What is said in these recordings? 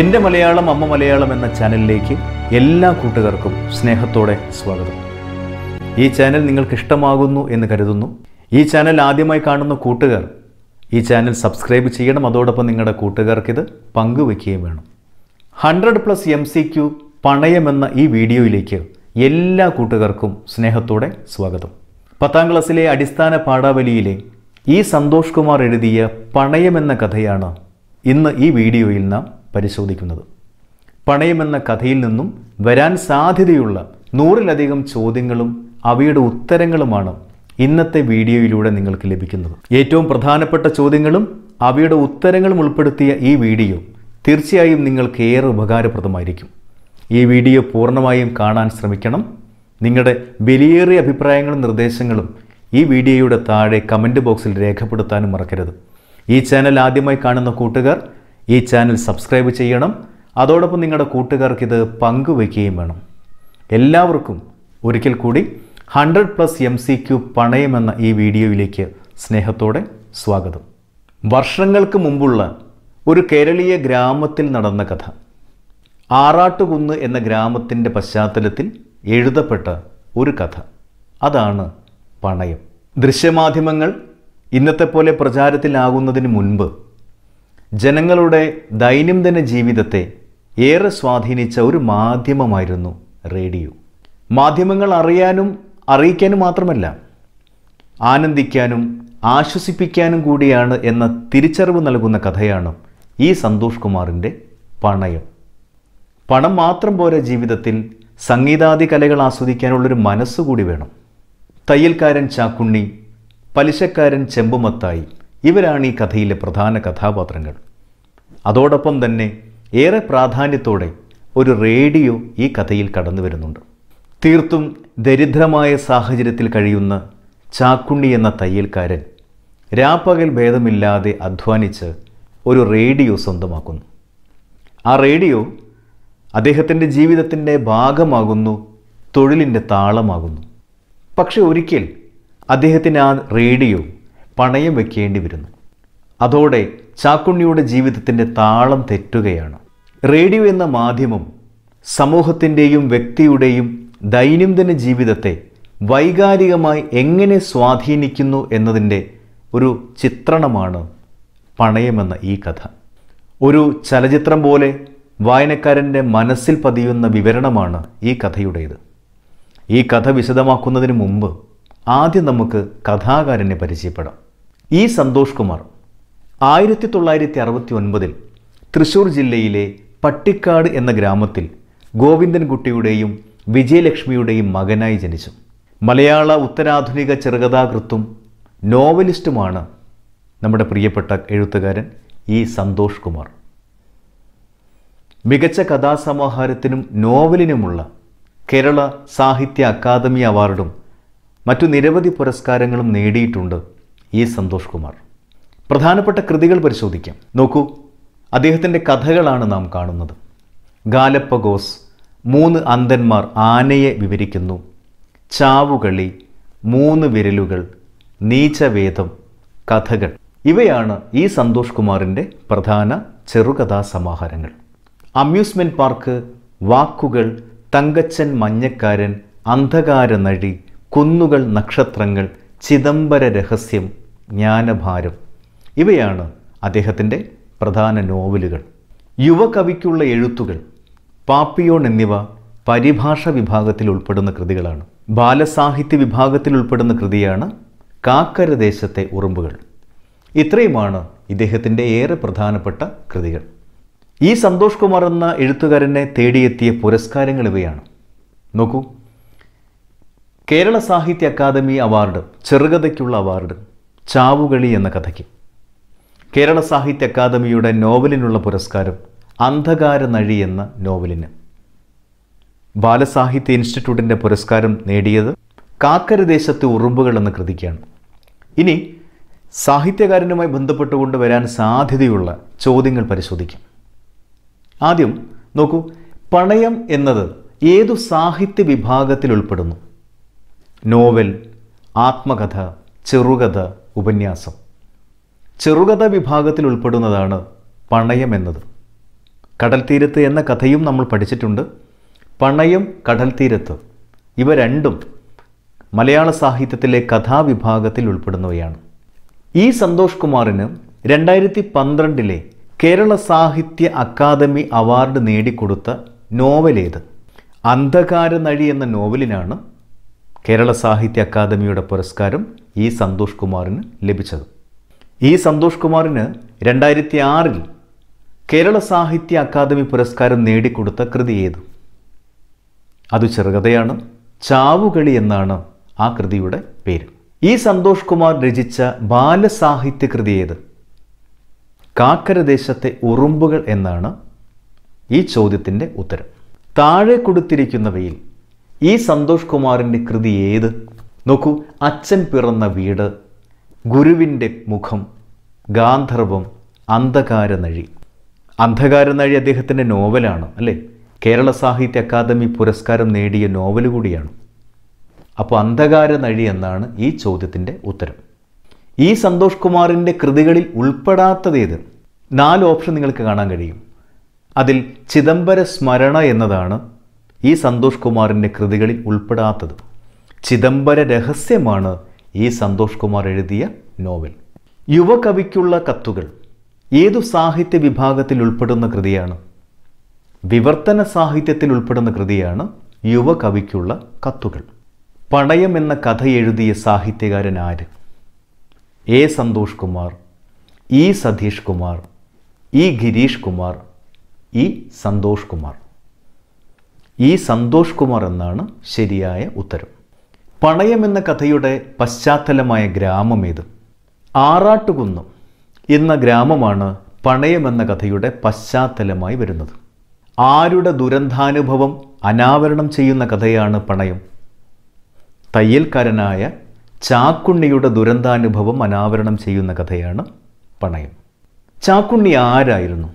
എന്റെ മലയാളം അമ്മ മലയാളം എന്ന ചാനലിലേക്ക് എല്ലാ കൂട്ടുകാർക്കും സ്നേഹത്തോടെ സ്വാഗതം. ഈ ചാനൽ നിങ്ങൾക്ക് ഇഷ്ടമാകുന്നു എന്ന് കരുതുന്നു. ഈ ചാനൽ ആദ്യമായി കാണുന്ന കൂട്ടുകാർ ഈ ചാനൽ സബ്സ്ക്രൈബ് ചെയ്യണം. അതോടൊപ്പം നിങ്ങളുടെ കൂട്ടുകാർക്കിത് പങ്കുവെക്കുകയും വേണം. Hundred plus M C Q പണയമെന്ന ഈ വീഡിയോയിലേക്ക് എല്ലാ കൂട്ടുകാർക്കും സ്നേഹത്തോടെ സ്വാഗതം. പത്താം ക്ലാസ്സിലെ അടിസ്ഥാന പാഠാവലിയിലെ ഈ സന്തോഷ് കുമാർ എഴുതിയ പണയമെന്ന കഥയാണ് ഇന്ന് ഈ വീഡിയോയിൽ നാം പരിശോധിക്കുന്നത്. പണയമെന്ന കഥയിൽ നിന്നും വരാൻ സാധ്യതയുള്ള നൂറിലധികം ചോദ്യങ്ങളും അവയുടെ ഉത്തരങ്ങളുമാണ് ഇന്നത്തെ വീഡിയോയിലൂടെ നിങ്ങൾക്ക് ലഭിക്കുന്നത്. ഏറ്റവും പ്രധാനപ്പെട്ട ചോദ്യങ്ങളും അവയുടെ ഉത്തരങ്ങളും ഉൾപ്പെടുത്തിയ ഈ വീഡിയോ തീർച്ചയായും നിങ്ങൾക്ക് ഏറെ ഉപകാരപ്രദമായിരിക്കും. ഈ വീഡിയോ പൂർണമായും കാണാൻ ശ്രമിക്കണം. നിങ്ങളുടെ വിലയേറിയ അഭിപ്രായങ്ങളും നിർദ്ദേശങ്ങളും ഈ വീഡിയോയുടെ താഴെ കമന്റ് ബോക്സിൽ രേഖപ്പെടുത്താനും മറക്കരുത്. ഈ ചാനൽ ആദ്യമായി കാണുന്ന കൂട്ടുകാർ ഈ ചാനൽ സബ്സ്ക്രൈബ് ചെയ്യണം. അതോടൊപ്പം നിങ്ങളുടെ കൂട്ടുകാർക്ക് ഇത് പങ്കുവയ്ക്കുകയും വേണം. എല്ലാവർക്കും ഒരിക്കൽ കൂടി hundred plus M C Q പണയമെന്ന ഈ വീഡിയോയിലേക്ക് സ്നേഹത്തോടെ സ്വാഗതം. വർഷങ്ങൾക്ക് മുമ്പുള്ള ഒരു കേരളീയ ഗ്രാമത്തിൽ നടന്ന കഥ. ആറാട്ടുകുന്ന് എന്ന ഗ്രാമത്തിന്റെ പശ്ചാത്തലത്തിൽ എഴുതപ്പെട്ട ഒരു കഥ. അതാണ് പണയം. ദൃശ്യമാധ്യമങ്ങൾ ഇന്നത്തെ പോലെ പ്രചാരത്തിലാകുന്നതിന് മുൻപ് ജനങ്ങളുടെ ദൈനംദിന ജീവിതത്തെ ഏറെ സ്വാധീനിച്ച ഒരു മാധ്യമമായിരുന്നു റേഡിയോ. മാധ്യമങ്ങൾ അറിയാനും അറിയിക്കാനും മാത്രമല്ല ആനന്ദിക്കാനും ആശ്വസിപ്പിക്കാനും കൂടിയാണ് എന്ന തിരിച്ചറിവ് നൽകുന്ന കഥയാണ് ഈ സന്തോഷ് കുമാറിന്റെ പണയം. പണം മാത്രം പോരാ ജീവിതത്തിൽ സംഗീതാദി കലകൾ ആസ്വദിക്കാനുള്ളൊരു മനസ്സുകൂടി വേണം. തയ്യൽക്കാരൻ ചാക്കുണ്ണി പലിശക്കാരൻ ചെമ്പുമത്തായി ഇവരാണ് ഈ കഥയിലെ പ്രധാന കഥാപാത്രങ്ങൾ. അതോടൊപ്പം തന്നെ ഏറെ പ്രാധാന്യത്തോടെ ഒരു റേഡിയോ ഈ കഥയിൽ കടന്നു വരുന്നുണ്ട്. തീർത്തും ദരിദ്രമായ സാഹചര്യത്തിൽ കഴിയുന്ന ചാക്കുണ്ണി എന്ന തയ്യൽക്കാരൻ രാപ്പകൽ ഭേദമില്ലാതെ അധ്വാനിച്ച് ഒരു റേഡിയോ സ്വന്തമാക്കുന്നു. ആ റേഡിയോ അദ്ദേഹത്തിന്റെ ജീവിതത്തിന്റെ ഭാഗമാകുന്നു തൊഴിലിന്റെ താളമാകുന്നു. പക്ഷെ ഒരിക്കൽ അദ്ദേഹത്തിന് ആ റേഡിയോ പണയം വെക്കേണ്ടി വരുന്നു. അതോടെ ചാക്കുണ്ണിയുടെ ജീവിതത്തിന്റെ താളം തെറ്റുകയാണ്. റേഡിയോ എന്ന മാധ്യമം സമൂഹത്തിന്റെയും വ്യക്തിയുടെയും ദൈനംദിന ജീവിതത്തെ വൈകാരികമായി എങ്ങനെ സ്വാധീനിക്കുന്നു എന്നതിന്റെ ഒരു ചിത്രണമാണ് പണയമെന്ന ഈ കഥ. ഒരു ചലച്ചിത്രം പോലെ വായനക്കാരന്റെ മനസ്സിൽ പതിയുന്ന വിവരണമാണ് ഈ കഥയുടേത്. ഈ കഥ വിശദമാക്കുന്നതിന് മുമ്പ് ആദ്യം നമുക്ക് കഥാകാരനെ പരിചയപ്പെടാം. ഈ സന്തോഷ് കുമാർ. ആയിരത്തി തൊള്ളായിരത്തി അറുപത്തി ഒൻപതിൽ തൃശ്ശൂർ ജില്ലയിലെ പട്ടിക്കാട് എന്ന ഗ്രാമത്തിൽ ഗോവിന്ദൻകുട്ടിയുടെയും വിജയലക്ഷ്മിയുടെയും മകനായി ജനിച്ചു. മലയാള ഉത്തരാധുനിക ചെറുകഥാകൃത്തും നോവലിസ്റ്റുമാണ് നമ്മുടെ പ്രിയപ്പെട്ട എഴുത്തുകാരൻ ഈ സന്തോഷ് കുമാർ. മികച്ച കഥാസമാഹാരത്തിനും നോവലിനുമുള്ള കേരള സാഹിത്യ അക്കാദമി അവാർഡും മറ്റു നിരവധി പുരസ്കാരങ്ങളും നേടിയിട്ടുണ്ട് ഈ സന്തോഷ് കുമാർ. പ്രധാനപ്പെട്ട കൃതികൾ പരിശോധിക്കാം. നോക്കൂ. അദ്ദേഹത്തിന്റെ കഥകളാണ് നാം കാണുന്നത്. ഗാലപ്പഗോസ് മൂന്ന് അന്ധന്മാർ ആനയെ വിവരിക്കുന്നു. ചാവുകളി മൂന്ന് വിരലുകൾ നീചവേദം കഥകൾ. ഇവയാണ് ഈ സന്തോഷ് കുമാറിന്റെ പ്രധാന ചെറുകഥാ സമാഹാരങ്ങൾ. അമ്യൂസ്മെന്റ് പാർക്ക് വാക്കുകൾ തങ്കച്ചൻ മഞ്ഞക്കാരൻ അന്ധകാര നഴി കുന്നുകൾ നക്ഷത്രങ്ങൾ ചിദംബര രഹസ്യം ജ്ഞാനഭാരം. ഇവയാണ് അദ്ദേഹത്തിന്റെ പ്രധാന നോവലുകൾ. യുവകവിക്കുള്ള എഴുത്തുകൾ പാപ്പിയോൺ എന്നിവ പരിഭാഷ വിഭാഗത്തിൽ ഉൾപ്പെടുന്ന കൃതികളാണ്. ബാലസാഹിത്യ വിഭാഗത്തിൽ ഉൾപ്പെടുന്ന കൃതിയാണ് കാക്കരദേശത്തെ ഉറുമ്പുകൾ. ഇത്രയുമാണ് ഇദ്ദേഹത്തിന്റെ ഏറെ പ്രധാനപ്പെട്ട കൃതികൾ. ഈ സന്തോഷ് കുമാർ എന്ന എഴുത്തുകാരനെ തേടിയെത്തിയ പുരസ്കാരങ്ങൾ ഇവയാണ്. നോക്കൂ. കേരള സാഹിത്യ അക്കാദമി അവാർഡ് ചെറുകഥയ്ക്കുള്ള അവാർഡ് ചാവുകളി എന്ന കഥയ്ക്ക്. കേരള സാഹിത്യ അക്കാദമിയുടെ നോവലിനുള്ള പുരസ്കാരം അന്ധകാര നഴി എന്ന നോവലിന്. ബാലസാഹിത്യ ഇൻസ്റ്റിറ്റ്യൂട്ടിന്റെ പുരസ്കാരം നേടിയത് കാക്കരദേശത്തെ ഉറുമ്പുകൾ എന്ന കൃതിക്കാണ്. ഇനി സാഹിത്യകാരനുമായി ബന്ധപ്പെട്ടുകൊണ്ട് വരാൻ സാധ്യതയുള്ള ചോദ്യങ്ങൾ പരിശോധിക്കാം. ആദ്യം നോക്കൂ പണയം എന്നത് ഏതു സാഹിത്യ വിഭാഗത്തിൽ ഉൾപ്പെടുന്നു? നോവൽ ആത്മകഥ ചെറുകഥ ഉപന്യാസം. ചെറുകഥ വിഭാഗത്തിൽ ഉൾപ്പെടുന്നതാണ് പണയം എന്നത്. കടൽ തീരത്ത് എന്ന കഥയും നമ്മൾ പഠിച്ചിട്ടുണ്ട്. പണയം കടൽ തീരത്ത് ഇവ രണ്ടും മലയാള സാഹിത്യത്തിലെ കഥാവിഭാഗത്തിൽ ഉൾപ്പെടുന്നവയാണ്. ഈ സന്തോഷ് കുമാറിന് രണ്ടായിരത്തി പന്ത്രണ്ടിലെ കേരള സാഹിത്യ അക്കാദമി അവാർഡ് നേടിക്കൊടുത്ത നോവലേത് അന്ധകാര നഴി എന്ന നോവലിനാണ് കേരള സാഹിത്യ അക്കാദമിയുടെ പുരസ്കാരം ഈ സന്തോഷ് കുമാറിന് ലഭിച്ചത്. ഈ സന്തോഷ് കുമാറിന് രണ്ടായിരത്തി ആറിൽ കേരള സാഹിത്യ അക്കാദമി പുരസ്കാരം നേടിക്കൊടുത്ത കൃതി ഏത്? അത് ചെറുകഥയാണ് ചാവുകളി എന്നാണ് ആ കൃതിയുടെ പേര്. ഈ സന്തോഷ് കുമാർ രചിച്ച ബാലസാഹിത്യ കൃതി ഏത്? കാക്കരദേശത്തെ ഉറുമ്പുകൾ എന്നാണ് ഈ ചോദ്യത്തിന്റെ ഉത്തരം. താഴെ കൊടുത്തിരിക്കുന്നവയിൽ ഈ സന്തോഷ് കുമാറിന്റെ കൃതി ഏത്? നോക്കൂ അച്ഛൻ പിറന്ന വീട് ഗുരുവിന്റെ മുഖം ഗാന്ധർവം അന്ധകാരനഴി. അന്ധകാരനഴി അദ്ദേഹത്തിന്റെ നോവലാണ് അല്ലേ? കേരള സാഹിത്യ അക്കാദമി പുരസ്കാരം നേടിയ നോവൽ കൂടിയാണ്. അപ്പോൾ അന്ധകാരനഴി എന്നാണ് ഈ ചോദ്യത്തിന്റെ ഉത്തരം. ഈ സന്തോഷ് കുമാറിന്റെ കൃതികളിൽ ഉൾപ്പെടാത്തതേത് നാല് ഓപ്ഷൻ നിങ്ങൾക്ക് കാണാൻ കഴിയും. അതിൽ ചിദംബര സ്മരണ എന്നതാണ് ഈ സന്തോഷ് കുമാറിന്റെ കൃതികളിൽ ഉൾപ്പെടാത്തത്. ചിദംബര രഹസ്യമാണ് ഈ സന്തോഷ് കുമാർ എഴുതിയ നോവൽ. യുവകവിക്കുള്ള കത്തുകൾ. ഏതു സാഹിത്യ വിഭാഗത്തിൽ ഉൾപ്പെടുന്ന കൃതിയാണ്? വിവർത്തന സാഹിത്യത്തിൽ ഉൾപ്പെടുന്ന കൃതിയാണ് യുവകവിക്കുള്ള കത്തുകൾ. പണയം എന്ന കഥ എഴുതിയ സാഹിത്യകാരൻ ആര്? A Santhosh Kumar E Satheesh Kumar E Girish Kumar E Santhosh Kumar. ഈ സന്തോഷ് കുമാർ എന്നാണ് ശരിയായ ഉത്തരം. പണയം എന്ന കഥയുടെ പശ്ചാത്തലമായ ഗ്രാമം ഏത് ആറാട്ടുകുന്നം എന്ന ഗ്രാമമാണ് പണയം എന്ന കഥയുടെ പശ്ചാത്തലമായി വരുന്നത്. ആരുടെ ദുരന്താനുഭവം അനാവരണം ചെയ്യുന്ന കഥയാണ് പണയം? തയ്യൽക്കാരനായ ചാക്കുണ്ണിയുടെ ദുരന്താനുഭവം അനാവരണം ചെയ്യുന്ന കഥയാണ് പണയം. ചാക്കുണ്ണി ആരായിരുന്നു?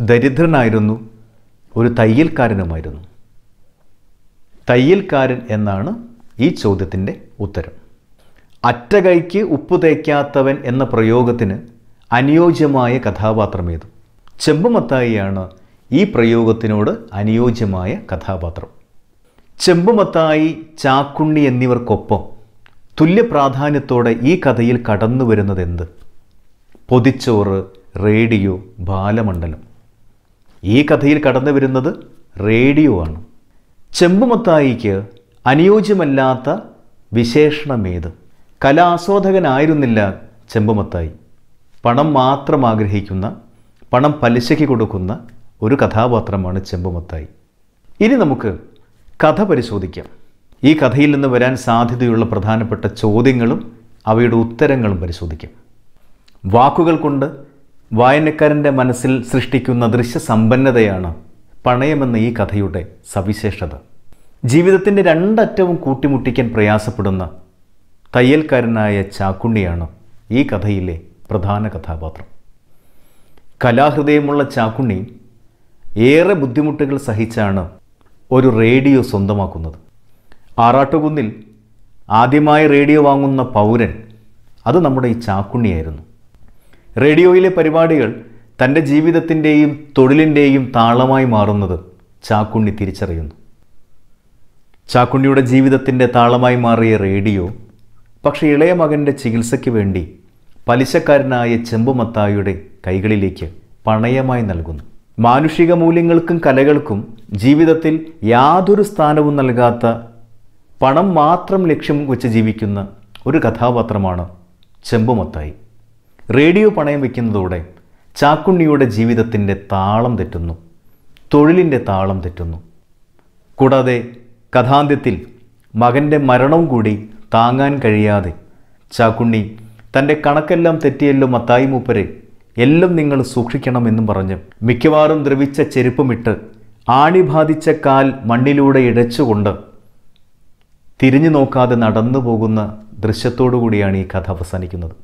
ദരിദ്രനായിരുന്നു ഒരു തയ്യൽക്കാരനുമായിരുന്നു. തയ്യൽക്കാരൻ എന്നാണ് ഈ ചോദ്യത്തിന്റെ ഉത്തരം. അറ്റകൈക്ക് ഉപ്പ് തേക്കാത്തവൻ എന്ന പ്രയോഗത്തിന് അനുയോജ്യമായ കഥാപാത്രം ഏത്? ചെമ്പുമത്തായിയാണ് ഈ പ്രയോഗത്തിനോട് അനുയോജ്യമായ കഥാപാത്രം. ചെമ്പുമത്തായി ചാക്കുണ്ണി എന്നിവർക്കൊപ്പം തുല്യ പ്രാധാന്യത്തോടെ ഈ കഥയിൽ കടന്നു വരുന്നത് എന്ത്? പൊതിച്ചോറ് റേഡിയോ ബാലമണ്ഡലം. ഈ കഥയിൽ കടന്നു വരുന്നത് റേഡിയോ ആണ്. ചെമ്പുമത്തായിക്ക് അനുയോജ്യമല്ലാത്ത വിശേഷണമേത്? കലാസ്വാദകനായിരുന്നില്ല ചെമ്പമത്തായി. പണം മാത്രം ആഗ്രഹിക്കുന്ന പണം പലിശയ്ക്ക് കൊടുക്കുന്ന ഒരു കഥാപാത്രമാണ് ചെമ്പുമത്തായി. ഇനി നമുക്ക് കഥ പരിശോധിക്കാം. ഈ കഥയിൽ നിന്ന് വരാൻ സാധ്യതയുള്ള പ്രധാനപ്പെട്ട ചോദ്യങ്ങളും അവയുടെ ഉത്തരങ്ങളും പരിശോധിക്കാം. വാക്കുകൾ കൊണ്ട് വായനക്കാരന്റെ മനസ്സിൽ സൃഷ്ടിക്കുന്ന ദൃശ്യസമ്പന്നതയാണ് പണയമെന്ന ഈ കഥയുടെ സവിശേഷത. ജീവിതത്തിന്റെ രണ്ടറ്റവും കൂട്ടിമുട്ടിക്കാൻ പ്രയാസപ്പെടുന്ന തയ്യൽക്കാരനായ ചാക്കുണ്ണിയാണ് ഈ കഥയിലെ പ്രധാന കഥാപാത്രം. കലാഹൃദയമുള്ള ചാക്കുണ്ണി ഏറെ ബുദ്ധിമുട്ടുകൾ സഹിച്ചാണ് ഒരു റേഡിയോ സ്വന്തമാക്കുന്നത്. ആറാട്ടുകുന്നിൽ ആദ്യമായി റേഡിയോ വാങ്ങുന്ന പൗരൻ അത് നമ്മുടെ ഈ ചാക്കുണ്ണിയായിരുന്നു. റേഡിയോയിലെ പരിപാടികൾ തന്റെ ജീവിതത്തിന്റെയും തൊഴിലിന്റെയും താളമായി മാറുന്നത് ചാക്കുണ്ണി തിരിച്ചറിയുന്നു. ചാക്കുണ്ണിയുടെ ജീവിതത്തിന്റെ താളമായി മാറിയ റേഡിയോ പക്ഷേ ഇളയ മകന്റെ ചികിത്സയ്ക്ക് വേണ്ടി പലിശക്കാരനായ ചെമ്പുമത്തായുടെ കൈകളിലേക്ക് പണയമായി നൽകുന്നു. മാനുഷിക മൂല്യങ്ങൾക്കും കലകൾക്കും ജീവിതത്തിൽ യാതൊരു സ്ഥാനവും നൽകാത്ത പണം മാത്രം ലക്ഷ്യം വെച്ച് ജീവിക്കുന്ന ഒരു കഥാപാത്രമാണ് ചെമ്പുമത്തായി റേഡിയോ പണയം വയ്ക്കുന്നതോടെ ചാക്കുണ്ണിയുടെ ജീവിതത്തിന്റെ താളം തെറ്റുന്നു തൊഴിലിന്റെ താളം തെറ്റുന്നു. കൂടാതെ കഥാന്ത്യത്തിൽ മകന്റെ മരണവും കൂടി താങ്ങാൻ കഴിയാതെ ചാക്കുണ്ണി തന്റെ കണക്കെല്ലാം തെറ്റിയല്ലോ മത്തായി മൂപ്പരെ എല്ലാം നിങ്ങൾ സൂക്ഷിക്കണമെന്നും പറഞ്ഞ് മിക്കവാറും ദ്രവിച്ച ചെരുപ്പമിട്ട് ആണി ബാധിച്ച കാൽ മണ്ണിലൂടെ ഇഴച്ചുകൊണ്ട് തിരിഞ്ഞു നോക്കാതെ നടന്നു പോകുന്ന ദൃശ്യത്തോടു കൂടിയാണ് ഈ കഥ അവസാനിക്കുന്നത്.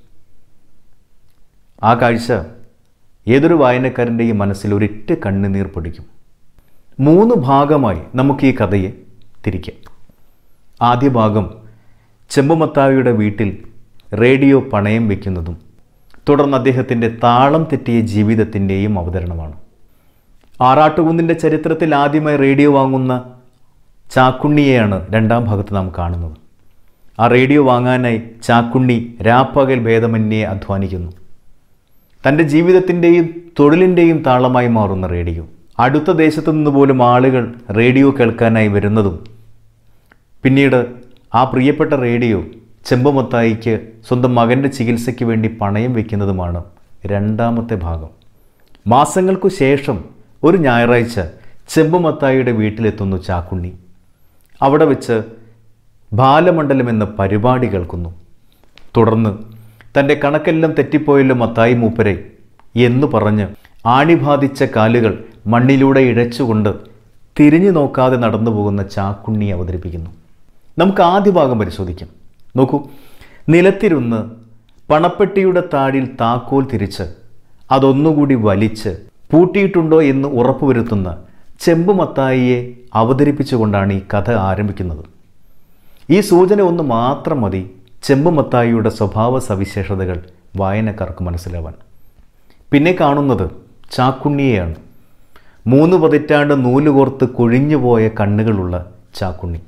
ആ കാഴ്ച ഏതൊരു വായനക്കാരന്റെയും മനസ്സിൽ ഒരിറ്റ് കണ്ണുനീർ പൊടിക്കും. മൂന്ന് ഭാഗമായി നമുക്ക് ഈ കഥയെ തിരിക്കാം ആദ്യ ഭാഗം ചെമ്പുമത്താവിയുടെ വീട്ടിൽ റേഡിയോ പണയം വയ്ക്കുന്നതും തുടർന്ന് അദ്ദേഹത്തിന്റെ താളം തെറ്റിയ ജീവിതത്തിന്റെയും അവതരണമാണ്. ആറാട്ടുകുന്നിന്റെ ചരിത്രത്തിൽ ആദ്യമായി റേഡിയോ വാങ്ങുന്ന ചാക്കുണ്ണിയെയാണ് രണ്ടാം ഭാഗത്ത് നാം കാണുന്നത്. ആ റേഡിയോ വാങ്ങാനായി ചാക്കുണ്ണി രാപ്പകൽ ഭേദമന്യെ അധ്വാനിക്കുന്നു. തന്റെ ജീവിതത്തിന്റെയും തൊഴിലിന്റെയും താളമായി മാറുന്ന റേഡിയോ. അടുത്ത ദേശത്തു നിന്ന് പോലും ആളുകൾ റേഡിയോ കേൾക്കാനായി വരുന്നതും പിന്നീട് ആ പ്രിയപ്പെട്ട റേഡിയോ ചെമ്പുമത്തായിക്ക് സ്വന്തം മകന്റെ ചികിത്സയ്ക്ക് വേണ്ടി പണയം വയ്ക്കുന്നതുമാണ് രണ്ടാമത്തെ ഭാഗം. മാസങ്ങൾക്കു ശേഷം ഒരു ഞായറാഴ്ച ചെമ്പുമത്തായിയുടെ വീട്ടിലെത്തുന്നു ചാക്കുണ്ണി. അവിടെ വെച്ച് ബാലമണ്ഡലം എന്ന പരിപാടി കേൾക്കുന്നു. തുടർന്ന് തന്റെ കണക്കെല്ലാം തെറ്റിപ്പോയല്ലോ മത്തായി മൂപ്പരെ എന്ന് പറഞ്ഞ് ആണിബാധിച്ച കാലുകൾ മണ്ണിലൂടെ ഇഴച്ചുകൊണ്ട് തിരിഞ്ഞു നോക്കാതെ നടന്നു പോകുന്ന ചാക്കുണ്ണി അവതരിപ്പിക്കുന്നു. നമുക്ക് ആദ്യ ഭാഗം പരിശോധിക്കാം. നോക്കൂ. നിലത്തിരുന്ന് പണപ്പെട്ടിയുടെ താഴിൽ താക്കോൽ തിരിച്ച് അതൊന്നുകൂടി വലിച്ച് പൂട്ടിയിട്ടുണ്ടോ എന്ന് ഉറപ്പുവരുത്തുന്ന ചെമ്പുമത്തായിയെ അവതരിപ്പിച്ചുകൊണ്ടാണ് ഈ കഥ ആരംഭിക്കുന്നത്. ഈ സൂചന ഒന്ന് മാത്രം മതി ചെമ്പുമത്തായിയുടെ സ്വഭാവ സവിശേഷതകൾ വായനക്കാർക്ക് മനസ്സിലാവാൻ. പിന്നെ കാണുന്നത് ചാക്കുണ്ണിയെയാണ്. മൂന്ന് പതിറ്റാണ്ട് നൂലുകോർത്ത് കൊഴിഞ്ഞുപോയ കണ്ണുകളുള്ള ചാക്കുണ്ണി.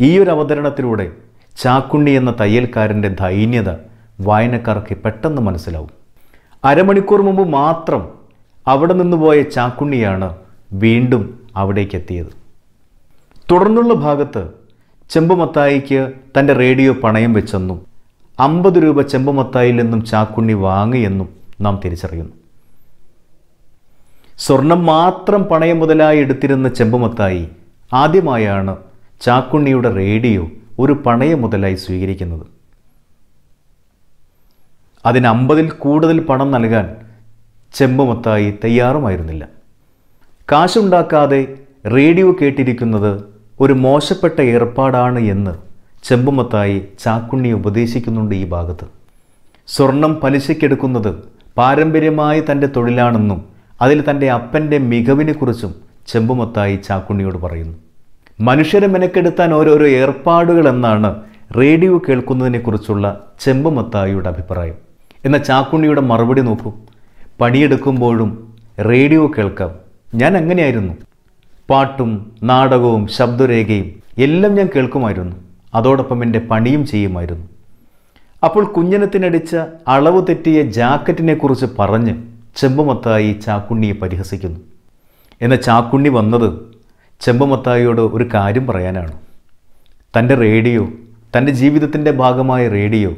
ഈ ഒരു അവതരണത്തിലൂടെ ചാക്കുണ്ണി എന്ന തയ്യൽക്കാരന്റെ ദൈന്യത വായനക്കാർക്ക് പെട്ടെന്ന് മനസ്സിലാവും. അരമണിക്കൂർ മുമ്പ് മാത്രം അവിടെ നിന്ന് പോയ ചാക്കുണ്ണിയാണ് വീണ്ടും അവിടേക്ക് എത്തിയത്. തുടർന്നുള്ള ഭാഗത്ത് ചെമ്പുമത്തായിക്ക് തന്റെ റേഡിയോ പണയം വെച്ചെന്നും അമ്പത് രൂപ ചെമ്പുമത്തായിൽ നിന്നും ചാക്കുണ്ണി വാങ്ങിയെന്നും നാം തിരിച്ചറിയുന്നു. സ്വർണം മാത്രം പണയം മുതലായി എടുത്തിരുന്ന ചെമ്പുമത്തായി ആദ്യമായാണ് ചാക്കുണ്ണിയുടെ റേഡിയോ ഒരു പണയ മുതലായി സ്വീകരിക്കുന്നത്. അതിന് അമ്പതിൽ കൂടുതൽ പണം നൽകാൻ ചെമ്പുമൊത്തായി തയ്യാറുമായിരുന്നില്ല. കാശുണ്ടാക്കാതെ റേഡിയോ കേട്ടിരിക്കുന്നത് ഒരു മോശപ്പെട്ട ഏർപ്പാടാണ് എന്ന് ചെമ്പുമത്തായി ചാക്കുണ്ണി ഉപദേശിക്കുന്നുണ്ട് ഈ ഭാഗത്ത്. സ്വർണം പലിശയ്ക്കെടുക്കുന്നത് പാരമ്പര്യമായി തന്റെ തൊഴിലാണെന്നും അതിൽ തന്റെ അപ്പന്റെ മികവിനെക്കുറിച്ചും ചെമ്പുമത്തായി ചാക്കുണ്ണിയോട് പറയുന്നു. മനുഷ്യരെ മെനക്കെടുത്താൻ ഓരോരോ ഏർപ്പാടുകൾ എന്നാണ് റേഡിയോ കേൾക്കുന്നതിനെക്കുറിച്ചുള്ള ചെമ്പുമത്തായിയുടെ അഭിപ്രായം. എന്ന ചാക്കുണ്ണിയുടെ മറുപടി നോക്കൂ. പണിയെടുക്കുമ്പോഴും റേഡിയോ കേൾക്കാം. ഞാൻ അങ്ങനെയായിരുന്നു. പാട്ടും നാടകവും ശബ്ദരേഖയും എല്ലാം ഞാൻ കേൾക്കുമായിരുന്നു. അതോടൊപ്പം എന്റെ പണിയും ചെയ്യുമായിരുന്നു. അപ്പോൾ കുഞ്ഞനത്തിനടിച്ച അളവ് തെറ്റിയ ജാക്കറ്റിനെ കുറിച്ച് പറഞ്ഞ് ചെമ്പുമത്തായി ചാക്കുണ്ണിയെ പരിഹസിക്കുന്നു. എന്ന ചാക്കുണ്ണി വന്നത് ചെമ്പുമത്തായിയോട് ഒരു കാര്യം പറയാനാണ്. തന്റെ റേഡിയോ തന്റെ ജീവിതത്തിന്റെ ഭാഗമായ റേഡിയോ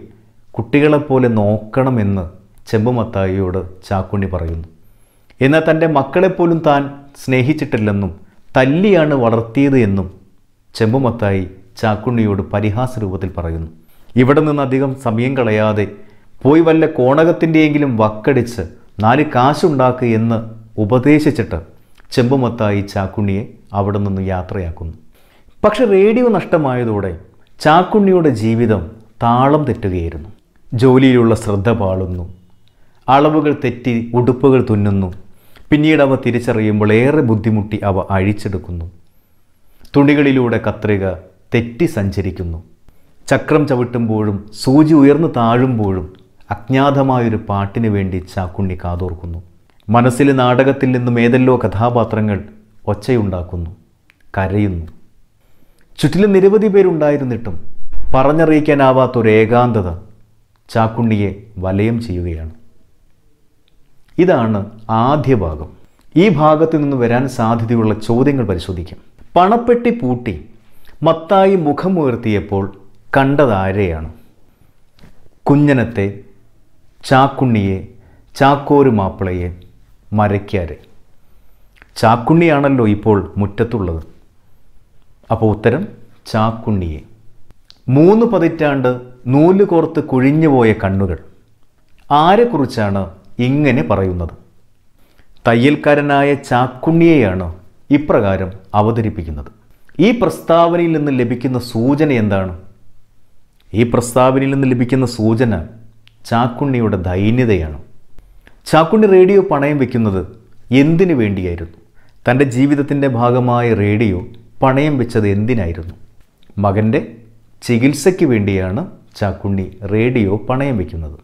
കുട്ടികളെപ്പോലെ നോക്കണമെന്ന് ചെമ്പുമത്തായിയോട് ചാക്കുണ്ണി പറയുന്നു. എന്നാൽ തന്റെ മക്കളെപ്പോലും താൻ സ്നേഹിച്ചിട്ടില്ലെന്നും തല്ലിയാണ് വളർത്തിയത് എന്നും ചെമ്പുമത്തായി ചാക്കുണ്ണിയോട് പരിഹാസ രൂപത്തിൽ പറയുന്നു. ഇവിടെ നിന്ന് അധികം സമയം കളയാതെ പോയി വല്ല കോണകത്തിന്റെയെങ്കിലും വക്കടിച്ച് നാല് കാശുണ്ടാക്കുക എന്ന് ഉപദേശിച്ചിട്ട് ചെമ്പുമത്തായി ചാക്കുണ്ണിയെ അവിടെ നിന്ന് യാത്രയാക്കുന്നു. പക്ഷെ റേഡിയോ നഷ്ടമായതോടെ ചാക്കുണ്ണിയുടെ ജീവിതം താളം തെറ്റുകയായിരുന്നു. ജോലിയിലുള്ള ശ്രദ്ധ പാളുന്നു. അളവുകൾ തെറ്റി ഉടുപ്പുകൾ തുന്നുന്നു. പിന്നീട് അവ തിരിച്ചറിയുമ്പോൾ ഏറെ ബുദ്ധിമുട്ടി അവ അഴിച്ചെടുക്കുന്നു. തുണികളിലൂടെ കത്രിക തെറ്റി സഞ്ചരിക്കുന്നു. ചക്രം ചവിട്ടുമ്പോഴും സൂചി ഉയർന്നു താഴുമ്പോഴും അജ്ഞാതമായൊരു പാട്ടിനു വേണ്ടി ചാക്കുണ്ണി കാതോർക്കുന്നു. മനസ്സിലെ നാടകത്തിൽ നിന്നും ഏതെല്ലോ കഥാപാത്രങ്ങൾ ഒച്ചയുണ്ടാക്കുന്നു കരയുന്നു. ചുറ്റിലും നിരവധി പേരുണ്ടായിരുന്നിട്ടും പറഞ്ഞറിയിക്കാനാവാത്തൊരു ഏകാന്തത ചാക്കുണ്ണിയെ വലയം ചെയ്യുകയാണ്. ഇതാണ് ആദ്യ ഭാഗം. ഈ ഭാഗത്തു നിന്ന് വരാൻ സാധ്യതയുള്ള ചോദ്യങ്ങൾ പരിശോധിക്കാം. പണപ്പെട്ടി പൂട്ടി മത്തായി മുഖമുയർത്തിയപ്പോൾ കണ്ടതാരെയാണ് കുഞ്ഞനത്തെ ചാക്കുണ്ണിയെ ചാക്കോരു മാപ്പിളയെ മരയ്ക്കാരെ. ചാക്കുണ്ണിയാണല്ലോ ഇപ്പോൾ മുറ്റത്തുള്ളത്. അപ്പോൾ ഉത്തരം ചാക്കുണ്ണിയെ. മൂന്ന് പതിറ്റാണ്ട് നൂൽ കോർത്ത് കുഴിഞ്ഞുപോയ കണ്ണുകൾ. ആരെക്കുറിച്ചാണ് ഇങ്ങനെ പറയുന്നത്? തയ്യൽക്കാരനായ ചാക്കുണ്ണിയെയാണ് ഇപ്രകാരം അവതരിപ്പിക്കുന്നത്. ഈ പ്രസ്താവനയിൽ നിന്ന് ലഭിക്കുന്ന സൂചന എന്താണ്? ഈ പ്രസ്താവനയിൽ നിന്ന് ലഭിക്കുന്ന സൂചന ചാക്കുണ്ണിയുടെ ദൈന്യതയാണ്. ചാക്കുണ്ണി റേഡിയോ പണയം വെക്കുന്നത് എന്തിനു വേണ്ടിയായിരുന്നു? തന്റെ ജീവിതത്തിന്റെ ഭാഗമായ റേഡിയോ പണയം വെച്ചത് എന്തിനായിരുന്നു? മകന്റെ ചികിത്സയ്ക്ക് വേണ്ടിയാണ് ചാക്കുണ്ണി റേഡിയോ പണയം വയ്ക്കുന്നത്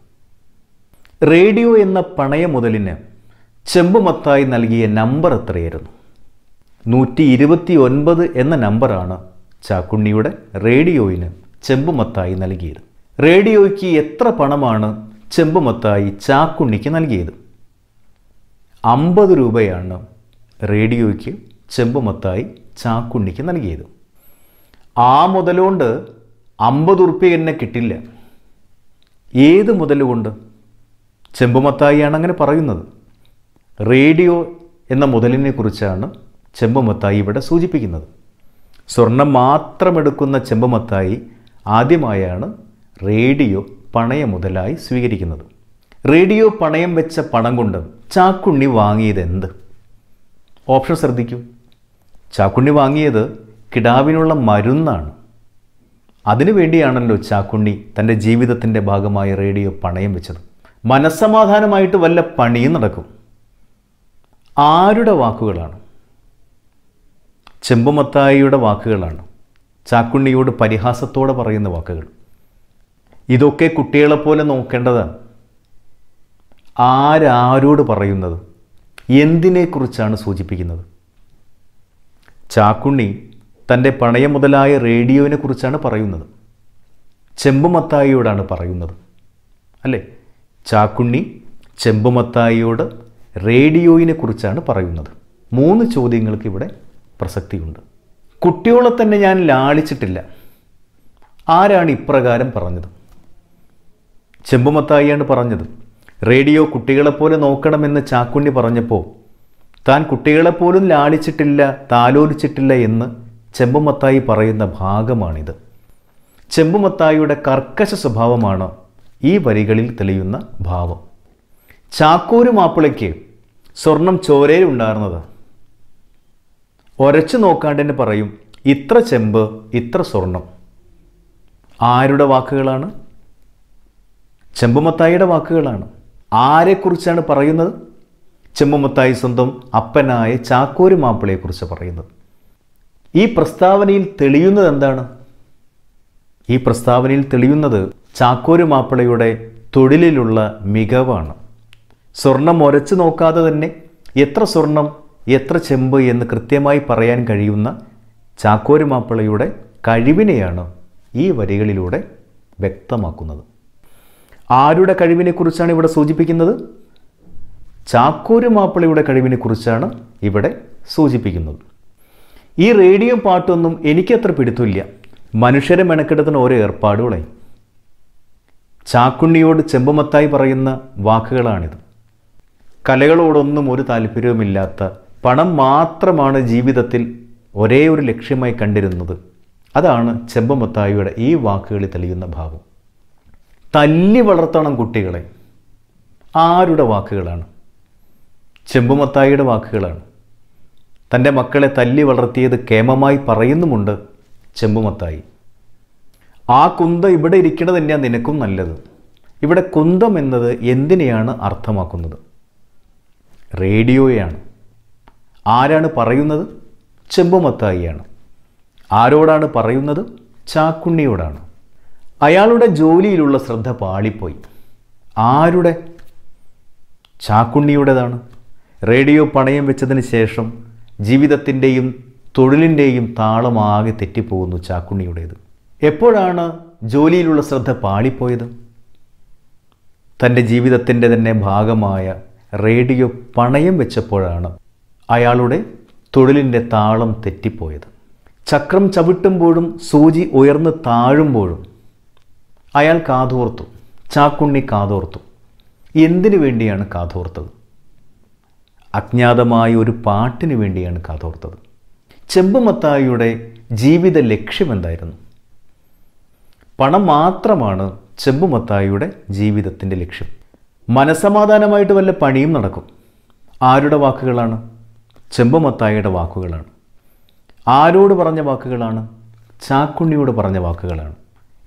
റേഡിയോ എന്ന പണയ മുതലിന് ചെമ്പുമത്തായി നൽകിയ നമ്പർ എത്രയായിരുന്നു? നൂറ്റി ഇരുപത്തി ഒൻപത് എന്ന നമ്പറാണ് ചാക്കുണ്ണിയുടെ റേഡിയോയിന് ചെമ്പുമത്തായി നൽകിയത്. റേഡിയോയ്ക്ക് എത്ര പണമാണ് ചെമ്പുമത്തായി ചാക്കുണ്ണിക്ക് നൽകിയത്? അമ്പത് രൂപയാണ് റേഡിയോയ്ക്ക് ചെമ്പുമത്തായി ചാക്കുണ്ണിക്ക് നൽകിയത്. ആ മുതലുകൊണ്ട് അമ്പത് ഉറുപ്പ്യ എന്നെ കിട്ടില്ല. ഏത് മുതലുകൊണ്ട് ചെമ്പുമത്തായിയാണ് അങ്ങനെ പറയുന്നത്. റേഡിയോ എന്ന മുതലിനെ കുറിച്ചാണ് ചെമ്പുമത്തായി ഇവിടെ സൂചിപ്പിക്കുന്നത്. സ്വർണം മാത്രം എടുക്കുന്ന ചെമ്പുമത്തായി ആദ്യമായാണ് റേഡിയോ പണയ മുതലായി സ്വീകരിക്കുന്നത്. റേഡിയോ പണയം വെച്ച പണം കൊണ്ട് ചാക്കുണ്ണി വാങ്ങിയത് എന്ത് ഓപ്ഷൻ ശ്രദ്ധിക്കൂ. ചാക്കുണ്ണി വാങ്ങിയത് കിടാവിനുള്ള മരുന്നാണ്. അതിനു വേണ്ടിയാണല്ലോ ചാക്കുണ്ണി തന്റെ ജീവിതത്തിന്റെ ഭാഗമായി റേഡിയോ പണയം വെച്ചത്. മനസ്സമാധാനമായിട്ട് വല്ല പണിയും നടക്കും. ആരുടെ വാക്കുകളാണ്? ചെമ്പുമത്തായിയുടെ വാക്കുകളാണ്. ചാക്കുണ്ണിയോട് പരിഹാസത്തോടെ പറയുന്ന വാക്കുകൾ. ഇതൊക്കെ കുട്ടികളെപ്പോലെ നോക്കേണ്ടതാണ്. ആരാരോട് പറയുന്നത്? എന്തിനെക്കുറിച്ചാണ് സൂചിപ്പിക്കുന്നത്? ചാക്കുണ്ണി തന്റെ പണയ മുതലായ റേഡിയോവിനെ കുറിച്ചാണ് പറയുന്നത്. ചെമ്പുമത്തായിയോടാണ് പറയുന്നത്. അല്ലേ? ചാക്കുണ്ണി ചെമ്പുമത്തായിയോട് റേഡിയോയിനെ കുറിച്ചാണ് പറയുന്നത്. മൂന്ന് ചോദ്യങ്ങൾക്ക് ഇവിടെ പ്രസക്തിയുണ്ട്. കുട്ടികളെ തന്നെ ഞാൻ ലാളിച്ചിട്ടില്ല. ആരാണ് ഇപ്രകാരം പറഞ്ഞത്? ചെമ്പുമത്തായിയാണ് പറഞ്ഞത്. റേഡിയോ കുട്ടികളെപ്പോലെ നോക്കണമെന്ന് ചാക്കുണ്ണി പറഞ്ഞപ്പോൾ താൻ കുട്ടികളെപ്പോലും ലാളിച്ചിട്ടില്ല താലോലിച്ചിട്ടില്ല എന്ന് ചെമ്പുമത്തായി പറയുന്ന ഭാഗമാണിത്. ചെമ്പുമത്തായിയുടെ കർക്കശ സ്വഭാവമാണ് ഈ വരികളിൽ തെളിയുന്ന ഭാവം. ചാക്കൂരു മാപ്പിളയ്ക്ക് സ്വർണം ചോരയിലുണ്ടായിരുന്നത് ഒരച്ചു നോക്കാണ്ട് തന്നെ പറയും ഇത്ര ചെമ്പ് ഇത്ര സ്വർണം. ആരുടെ വാക്കുകളാണ്? ചെമ്പുമത്തായിയുടെ വാക്കുകളാണ്. ആരെക്കുറിച്ചാണ് പറയുന്നത്? ചെമ്മമത്തായി സ്വന്തം അപ്പനായ ചാക്കോര് മാപ്പിളയെക്കുറിച്ച് പറയുന്നത്. ഈ പ്രസ്താവനയിൽ തെളിയുന്നത് എന്താണ്? ഈ പ്രസ്താവനയിൽ തെളിയുന്നത് ചാക്കോര് മാപ്പിളയുടെ തൊഴിലിലുള്ള മികവാണ്. സ്വർണം ഒരച്ചു നോക്കാതെ തന്നെ എത്ര സ്വർണം എത്ര ചെമ്പ് എന്ന് കൃത്യമായി പറയാൻ കഴിയുന്ന ചാക്കോര് മാപ്പിളയുടെ കഴിവിനെയാണ് ഈ വരികളിലൂടെ വ്യക്തമാക്കുന്നത്. ആരുടെ കഴിവിനെക്കുറിച്ചാണ് ഇവിടെ സൂചിപ്പിക്കുന്നത്? ചാക്കോര് മാപ്പിളയുടെ കഴിവിനെക്കുറിച്ചാണ് ഇവിടെ സൂചിപ്പിക്കുന്നത്. ഈ റേഡിയോ പാട്ടൊന്നും എനിക്കത്ര പിടുത്തില്ല മനുഷ്യരെ മെനക്കെടുത്തുന്ന ഓരോ ഏർപ്പാടുകളായി ചാക്കുണ്ണിയോട് ചെമ്പുമത്തായി പറയുന്ന വാക്കുകളാണിത്. കലകളോടൊന്നും ഒരു താല്പര്യവുമില്ലാത്ത പണം മാത്രമാണ് ജീവിതത്തിൽ ഒരേ ഒരു ലക്ഷ്യമായി കണ്ടിരുന്നത്. അതാണ് ചെമ്പമത്തായിയുടെ ഈ വാക്കുകളിൽ തെളിയുന്ന ഭാവം. തല്ലി വളർത്തണം കുട്ടികളെ. ആരുടെ വാക്കുകളാണ്? ചെമ്പുമത്തായിയുടെ വാക്കുകളാണ്. തന്റെ മക്കളെ തല്ലി വളർത്തിയത് കേമമായി പറയുന്നുമുണ്ട് ചെമ്പുമത്തായി. ആ കുന്ത ഇവിടെ ഇരിക്കുന്നത് തന്നെയാണ് നിനക്കും നല്ലത്. ഇവിടെ കുന്തം എന്നത് എന്തിനെയാണ് അർത്ഥമാക്കുന്നത്? റേഡിയോയാണ് ആരാണ് പറയുന്നത്? ചെമ്പുമത്തായിയാണ്. ആരോടാണ് പറയുന്നത്? ചാക്കുണ്ണിയോടാണ്. അയാളുടെ ജോലിയിലുള്ള ശ്രദ്ധ പാളിപ്പോയി. ആരുടെ? ചാക്കുണ്ണിയുടേതാണ്. റേഡിയോ പണയം വെച്ചതിന് ശേഷം ജീവിതത്തിന്റെയും തൊഴിലിന്റെയും താളമാകെ തെറ്റിപ്പോകുന്നു ചാക്കുണ്ണിയുടേത്. എപ്പോഴാണ് ജോലിയിലുള്ള ശ്രദ്ധ പാളിപ്പോയത്? തന്റെ ജീവിതത്തിന്റെ തന്നെ ഭാഗമായ റേഡിയോ പണയം വെച്ചപ്പോഴാണ് അയാളുടെ തൊഴിലിന്റെ താളം തെറ്റിപ്പോയത്. ചക്രം ചവിട്ടുമ്പോഴും സൂചി ഉയർന്ന് താഴുമ്പോഴും അയാൾ കാതോർത്തു. ചാക്കുണ്ണി കാതോർത്തു. എന്തിനു വേണ്ടിയാണ് കാതോർത്തത്? അജ്ഞാതമായ ഒരു പാട്ടിനു വേണ്ടിയാണ് കാതോർത്തത്. ചെമ്പുമത്തായിയുടെ ജീവിത ലക്ഷ്യം എന്തായിരുന്നു? പണം മാത്രമാണ് ചെമ്പുമത്തായിയുടെ ജീവിതത്തിന്റെ ലക്ഷ്യം. മനസമാധാനമായിട്ട് വല്ല പണിയും നടക്കും. ആരുടെ വാക്കുകളാണ്? ചെമ്പുമത്തായിയുടെ വാക്കുകളാണ്. ആരോട് പറഞ്ഞ വാക്കുകളാണ്? ചാക്കുണ്ണിയോട് പറഞ്ഞ വാക്കുകളാണ്.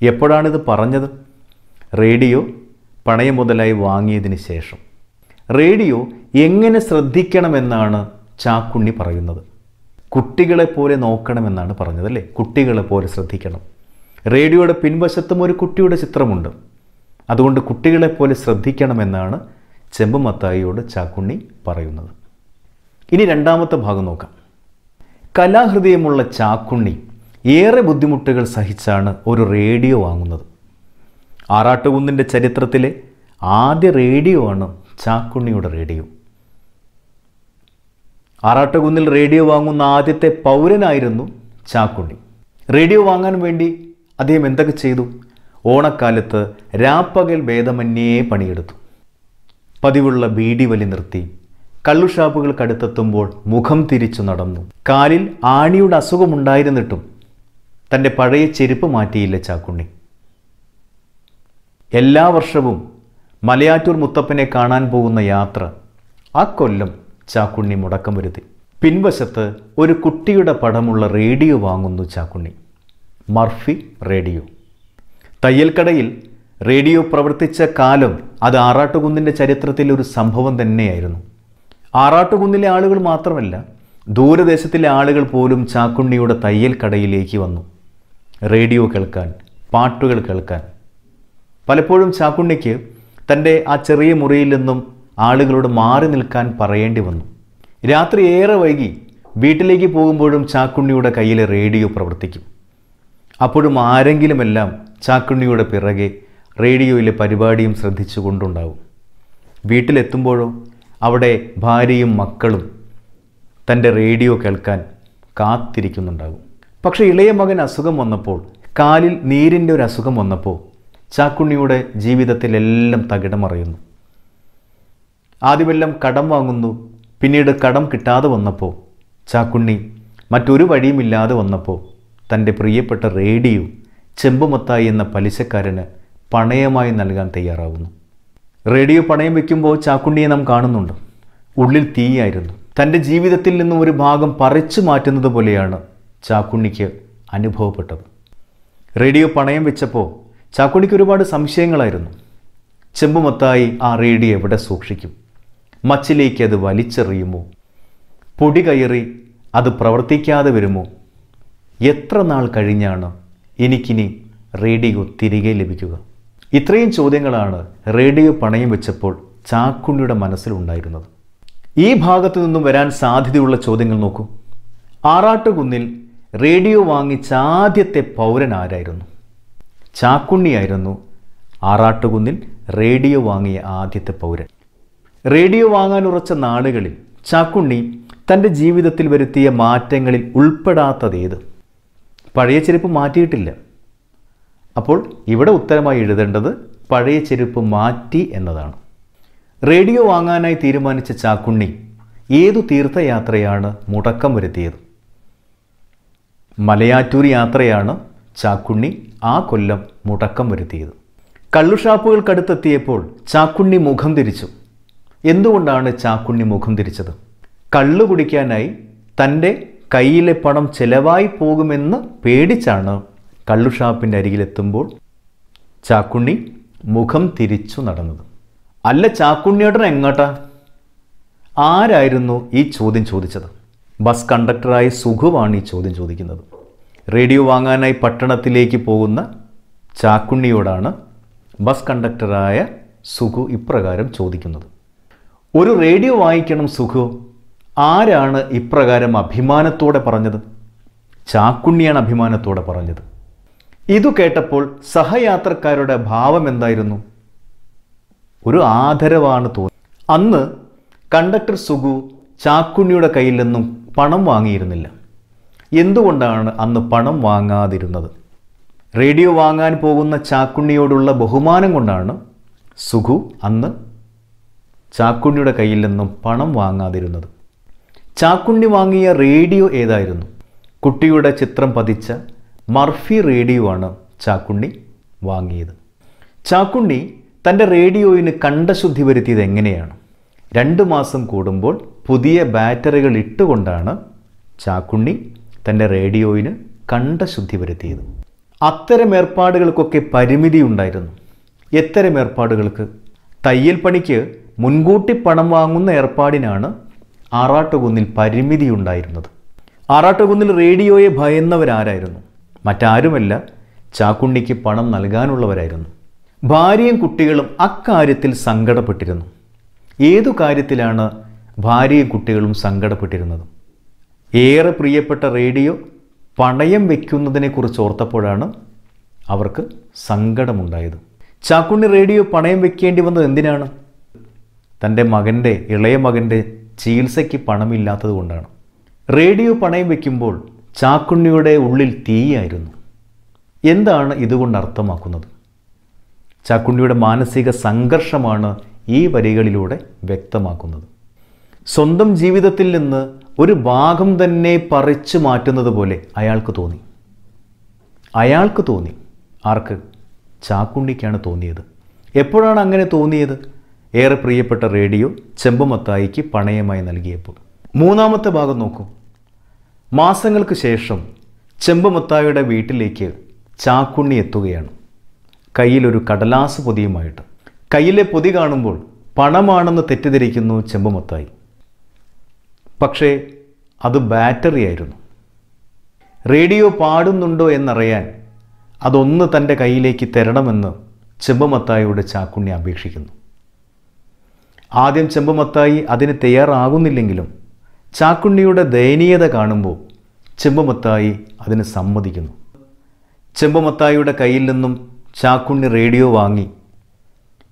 എപ്പോഴാണിത് പറഞ്ഞത്? റേഡിയോ പണയം മുതലായി വാങ്ങിയതിന് ശേഷം. റേഡിയോ എങ്ങനെ ശ്രദ്ധിക്കണമെന്നാണ് ചാക്കുണ്ണി പറയുന്നത്? കുട്ടികളെ പോലെ നോക്കണമെന്നാണ് പറഞ്ഞത് അല്ലേ? കുട്ടികളെ പോലെ ശ്രദ്ധിക്കണം. റേഡിയോയുടെ പിൻവശത്തും ഒരു കുട്ടിയുടെ ചിത്രമുണ്ട്. അതുകൊണ്ട് കുട്ടികളെ പോലെ ശ്രദ്ധിക്കണമെന്നാണ് ചെമ്പുമത്തായിയോട് ചാക്കുണ്ണി പറയുന്നത്. ഇനി രണ്ടാമത്തെ ഭാഗം നോക്കാം. കലാഹൃദയമുള്ള ചാക്കുണ്ണി ഏറെ ബുദ്ധിമുട്ടുകൾ സഹിച്ചാണ് ഒരു റേഡിയോ വാങ്ങുന്നത്. ആറാട്ടുകുന്നിന്റെ ചരിത്രത്തിലെ ആദ്യ റേഡിയോ ആണ് ചാക്കുണ്ണിയുടെ റേഡിയോ. ആറാട്ടുകുന്നിൽ റേഡിയോ വാങ്ങുന്ന ആദ്യത്തെ പൗരനായിരുന്നു ചാക്കുണ്ണി. റേഡിയോ വാങ്ങാൻ വേണ്ടി അദ്ദേഹം എന്തൊക്കെ ചെയ്തു? ഓണക്കാലത്ത് രാപ്പകൽ ഭേദമന്യേ പണിയെടുത്തു. പതിവുള്ള ബീഡി വലി നിർത്തി. കള്ളുഷാപ്പുകൾക്കടുത്തെത്തുമ്പോൾ മുഖം തിരിച്ചു നടന്നു. കാലിൽ ആണിയുടെ അസുഖമുണ്ടായിരുന്നിട്ടും തന്റെ പഴയ ചെരുപ്പ് മാറ്റിയില്ല ചാക്കുണ്ണി. എല്ലാ വർഷവും മലയാറ്റൂർ മുത്തപ്പനെ കാണാൻ പോകുന്ന യാത്ര ആ കൊല്ലം ചാക്കുണ്ണി മുടക്കം വരുത്തി. പിൻവശത്ത് ഒരു കുട്ടിയുടെ പടമുള്ള റേഡിയോ വാങ്ങുന്നു ചാക്കുണ്ണി. Murphy radio. തയ്യൽക്കടയിൽ റേഡിയോ പ്രവർത്തിച്ച കാലം അത് ആറാട്ടുകുന്നിന്റെ ചരിത്രത്തിൽ ഒരു സംഭവം തന്നെയായിരുന്നു. ആറാട്ടുകുന്നിലെ ആളുകൾ മാത്രമല്ല ദൂരദേശത്തിലെ ആളുകൾ പോലും ചാക്കുണ്ണിയുടെ തയ്യൽ കടയിലേക്ക് വന്നു. റേഡിയോ കേൾക്കാൻ പാട്ടുകൾ കേൾക്കാൻ. പലപ്പോഴും ചാക്കുണ്ണിക്ക് തന്റെ ആ ചെറിയ മുറിയിൽ നിന്നും ആളുകളോട് മാറി നിൽക്കാൻ പറയേണ്ടി വന്നു. രാത്രി ഏറെ വൈകി വീട്ടിലേക്ക് പോകുമ്പോഴും ചാക്കുണ്ണിയുടെ കയ്യിലെ റേഡിയോ പ്രവർത്തിക്കും. അപ്പോഴും ആരെങ്കിലുമെല്ലാം ചാക്കുണ്ണിയുടെ പിറകെ റേഡിയോയിലെ പരിപാടിയും ശ്രദ്ധിച്ചു കൊണ്ടുണ്ടാവും വീട്ടിലെത്തുമ്പോഴോ അവിടെ ഭാര്യയും മക്കളും തന്റെ റേഡിയോ കേൾക്കാൻ കാത്തിരിക്കുന്നുണ്ടാകും പക്ഷേ ഇളയ മകൻ അസുഖം വന്നപ്പോൾ കാലിൽ നീരിന്റെ ഒരു അസുഖം വന്നപ്പോൾ ചാക്കുണ്ണിയുടെ ജീവിതത്തിലെല്ലാം തകിടമറിയുന്നു. ആദ്യമെല്ലാം കടം വാങ്ങുന്നു പിന്നീട് കടം കിട്ടാതെ വന്നപ്പോൾ ചാക്കുണ്ണി മറ്റൊരു വഴിയുമില്ലാതെ വന്നപ്പോൾ തന്റെ പ്രിയപ്പെട്ട റേഡിയോ ചെമ്പുമത്തായി എന്ന പലിശക്കാരന് പണയമായി നൽകാൻ തയ്യാറാവുന്നു. റേഡിയോ പണയം വയ്ക്കുമ്പോൾ ചാക്കുണ്ണിയെ നാം കാണുന്നുണ്ട്. ഉള്ളിൽ തീയായിരുന്നു. തന്റെ ജീവിതത്തിൽ നിന്നും ഒരു ഭാഗം പറിച്ചു മാറ്റുന്നത് പോലെയാണ് ചാക്കുണ്ണിക്ക് അനുഭവപ്പെട്ടത്. റേഡിയോ പണയം വെച്ചപ്പോൾ ചാക്കുണ്ണിക്ക് ഒരുപാട് സംശയങ്ങളായിരുന്നു. ചെമ്പുമത്തായി ആ റേഡിയോ എവിടെ സൂക്ഷിക്കും? മച്ചിലേക്ക് അത് വലിച്ചെറിയുമോ? പൊടി കയറി അത് പ്രവർത്തിക്കാതെ വരുമോ? എത്ര നാൾ കഴിഞ്ഞാണ് എനിക്കിനി റേഡിയോ തിരികെ ലഭിക്കുക? ഇത്രയും ചോദ്യങ്ങളാണ് റേഡിയോ പണയം വെച്ചപ്പോൾ ചാക്കുണ്ണിയുടെ മനസ്സിലുണ്ടായിരുന്നത് ഈ ഭാഗത്തു നിന്നും വരാൻ സാധ്യതയുള്ള ചോദ്യങ്ങൾ നോക്കൂ. ആറാട്ടുകുന്നിൽ റേഡിയോ വാങ്ങിച്ച ആദ്യത്തെ പൗരൻ ആരായിരുന്നു? ചാക്കുണ്ണിയായിരുന്നു ആറാട്ടുകുന്നിൽ റേഡിയോ വാങ്ങിയ ആദ്യത്തെ പൗരൻ. റേഡിയോ വാങ്ങാൻ ഉറച്ച നാളുകളിൽ ചാക്കുണ്ണി തന്റെ ജീവിതത്തിൽ വരുത്തിയ മാറ്റങ്ങളിൽ ഉൾപ്പെടാത്തതേത് പഴയ ചെരുപ്പ് മാറ്റിയിട്ടില്ല. അപ്പോൾ ഇവിടെ ഉത്തരമായി എഴുതേണ്ടത് പഴയ ചെരുപ്പ് മാറ്റി എന്നതാണ്. റേഡിയോ വാങ്ങാനായി തീരുമാനിച്ച ചാക്കുണ്ണി ഏതു തീർത്ഥയാത്രയാണ് മുടക്കം വരുത്തിയത്? മലയാറ്റൂർ യാത്രയാണ് ചാക്കുണ്ണി ആ കൊല്ലം മുടക്കം വരുത്തിയത്. കള്ളുഷാപ്പുകൾക്കടുത്തെത്തിയപ്പോൾ ചാക്കുണ്ണി മുഖം തിരിച്ചു. എന്തുകൊണ്ടാണ് ചാക്കുണ്ണി മുഖം തിരിച്ചത്? കള്ളു കുടിക്കാനായി തന്റെ കയ്യിലെ പണം ചെലവായി പോകുമെന്ന് പേടിച്ചാണ് കള്ളുഷാപ്പിന്റെ അരികിലെത്തുമ്പോൾ ചാക്കുണ്ണി മുഖം തിരിച്ചു നടന്നത്. അല്ല ചാക്കുണ്ണിയേട്ടൻ എങ്ങോട്ടാ? ആരായിരുന്നു ഈ ചോദ്യം ചോദിച്ചത്? ബസ് കണ്ടക്ടറായ സുഖുവാണ് ഈ ചോദ്യം ചോദിക്കുന്നത്. റേഡിയോ വാങ്ങാനായി പട്ടണത്തിലേക്ക് പോകുന്ന ചാക്കുണ്ണിയോടാണ് ബസ് കണ്ടക്ടറായ സുഖു ഇപ്രകാരം ചോദിക്കുന്നത്. ഒരു റേഡിയോ വാങ്ങിക്കണം സുഖു. ആരാണ് ഇപ്രകാരം അഭിമാനത്തോടെ പറഞ്ഞത്? ചാക്കുണ്ണിയാണ് അഭിമാനത്തോടെ പറഞ്ഞത്. ഇതു കേട്ടപ്പോൾ സഹയാത്രക്കാരുടെ ഭാവം എന്തായിരുന്നു? ഒരു ആദരവാണ് തോന്നി. അന്ന് കണ്ടക്ടർ സുഗു ചാക്കുണ്ണിയുടെ കയ്യിൽ നിന്നും പണം വാങ്ങിയിരുന്നില്ല. എന്തുകൊണ്ടാണ് അന്ന് പണം വാങ്ങാതിരുന്നത്? റേഡിയോ വാങ്ങാൻ പോകുന്ന ചാക്കുണ്ണിയോടുള്ള ബഹുമാനം കൊണ്ടാണ് സുഖു അന്ന് ചാക്കുണ്ണിയുടെ കയ്യിൽ നിന്നും പണം വാങ്ങാതിരുന്നത്. ചാക്കുണ്ണി വാങ്ങിയ റേഡിയോ ഏതായിരുന്നു? കുട്ടിയുടെ ചിത്രം പതിച്ച മർഫി റേഡിയോ ആണ് ചാക്കുണ്ണി വാങ്ങിയത്. ചാക്കുണ്ണി തന്റെ റേഡിയോയിന് കണ്ടശുദ്ധി വരുത്തിയത് എങ്ങനെയാണ്? രണ്ട് മാസം കൂടുമ്പോൾ പുതിയ ബാറ്ററികൾ ഇട്ടുകൊണ്ടാണ് ചാക്കുണ്ണി തന്റെ റേഡിയോയിന് കണ്ടശുദ്ധി വരുത്തിയത്. അത്തരം ഏർപ്പാടുകൾക്കൊക്കെ പരിമിതി ഉണ്ടായിരുന്നു. എത്തരം ഏർപ്പാടുകൾക്ക്? തയ്യൽ പണിക്ക് മുൻകൂട്ടി പണം വാങ്ങുന്ന ഏർപ്പാടിനാണ് ആറാട്ടുകുന്നിൽ പരിമിതി ഉണ്ടായിരുന്നത്. ആറാട്ടുകുന്നിൽ റേഡിയോയെ ഭയന്നവരാരായിരുന്നു? മറ്റാരുമല്ല ചാക്കുണ്ണിക്ക് പണം നൽകാനുള്ളവരായിരുന്നു. ഭാര്യയും കുട്ടികളും അക്കാര്യത്തിൽ സങ്കടപ്പെട്ടിരുന്നു. ഏതു കാര്യത്തിലാണ് ഭാര്യയും കുട്ടികളും സങ്കടപ്പെട്ടിരുന്നത്. ഏറെ പ്രിയപ്പെട്ട റേഡിയോ പണയം വയ്ക്കുന്നതിനെക്കുറിച്ച് ഓർത്തപ്പോഴാണ് അവർക്ക് സങ്കടമുണ്ടായത്. ചാക്കുണ്ണി റേഡിയോ പണയം വെക്കേണ്ടി വന്നത് എന്തിനാണ്? തന്റെ മകന്റെ ഇളയ മകന്റെ ചികിത്സയ്ക്ക് പണമില്ലാത്തത് കൊണ്ടാണ്. റേഡിയോ പണയം വയ്ക്കുമ്പോൾ ചാക്കുണ്ണിയുടെ ഉള്ളിൽ തീയായിരുന്നു. എന്താണ് ഇതുകൊണ്ട് അർത്ഥമാക്കുന്നത്? ചാക്കുണ്ണിയുടെ മാനസിക സംഘർഷമാണ് ഈ വരികളിലൂടെ വ്യക്തമാക്കുന്നത്. സ്വന്തം ജീവിതത്തിൽ നിന്ന് ഒരു ഭാഗം തന്നെ പറിച്ചു മാറ്റുന്നത് പോലെ അയാൾക്ക് തോന്നി. അയാൾക്ക് തോന്നി. ആർക്ക്? ചാക്കുണ്ണിക്കാണ് തോന്നിയത്. എപ്പോഴാണ് അങ്ങനെ തോന്നിയത്? ഏറെ പ്രിയപ്പെട്ട റേഡിയോ ചെമ്പുമത്തായിക്ക് പണയമായി നൽകിയപ്പോൾ. മൂന്നാമത്തെ ഭാഗം നോക്കൂ. മാസങ്ങൾക്ക് ശേഷം ചെമ്പമത്തായിയുടെ വീട്ടിലേക്ക് ചാക്കുണ്ണി എത്തുകയാണ്. കയ്യിലൊരു കടലാസ് പൊതിയുമായിട്ട്. കയ്യിലെ പൊതി കാണുമ്പോൾ പണമാണെന്ന് തെറ്റിദ്ധരിക്കുന്നു ചെമ്പുമത്തായി. പക്ഷേ അത് ബാറ്ററി ആയിരുന്നു. റേഡിയോ പാടുന്നുണ്ടോ എന്നറിയാൻ അതൊന്ന് തന്റെ കയ്യിലേക്ക് തരണമെന്ന് ചെമ്പമത്തായിയുടെ ചാക്കുണ്ണി അപേക്ഷിക്കുന്നു. ആദ്യം ചെമ്പമത്തായി അതിന് തയ്യാറാകുന്നില്ലെങ്കിലും ചാക്കുണ്ണിയുടെ ദയനീയത കാണുമ്പോൾ ചെമ്പമത്തായി അതിന് സമ്മതിക്കുന്നു. ചെമ്പമത്തായിയുടെ കയ്യിൽ നിന്നും ചാക്കുണ്ണി റേഡിയോ വാങ്ങി.